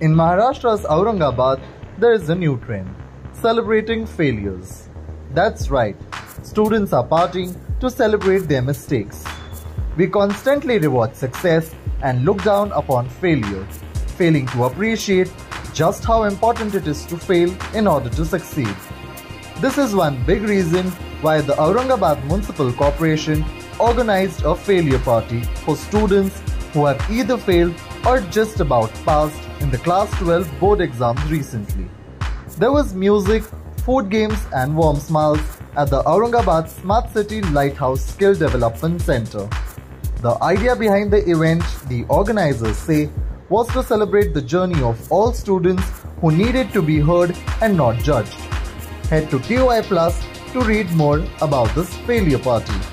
In Maharashtra's Aurangabad, there is a new trend celebrating failures. That's right, students are partying to celebrate their mistakes. We constantly reward success and look down upon failure, failing to appreciate just how important it is to fail in order to succeed. This is one big reason why the Aurangabad Municipal Corporation organized a failure party for students who have either failed or just about passed the class 12 board exams recently. There was music, food games and warm smiles at the Aurangabad Smart City Lighthouse Skill Development Center. The idea behind the event, the organizers say, was to celebrate the journey of all students who needed to be heard and not judged. Head to TOI Plus to read more about this failure party.